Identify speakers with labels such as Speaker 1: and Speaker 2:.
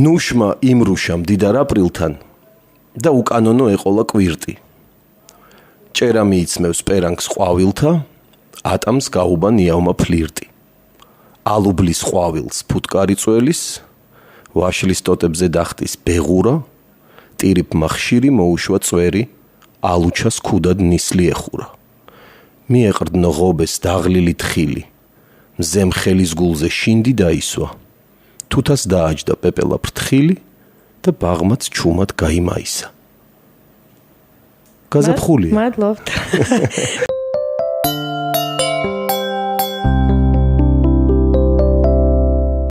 Speaker 1: ნუშმა იმრუშა მდიდარ აპრილთან და უკანონო ეყოლა კვირტი. ჭერა მიიცმევს პერანგს ყვავილთა, ატამს გაუბა ნიავმა ფლირტი. ალუბლის ყვავილს ფუტკარი წველის, ვაშლის ტოტებზე დახტის ბეღურა, ტირიფ מחშირი მოუშვა წვერი, ალუჩას ქუდად ნისლი ეხურა. მიეყრდნო ღობეს დაღლილი თხილი. მზემხელის გულზე შინდი დაისვა. თუთას დააჯდა პეპელა ფრთხილი და ბაღმაც ჩუმად გაიმაისა. გაზაფხულია.
Speaker 2: მადლობთ.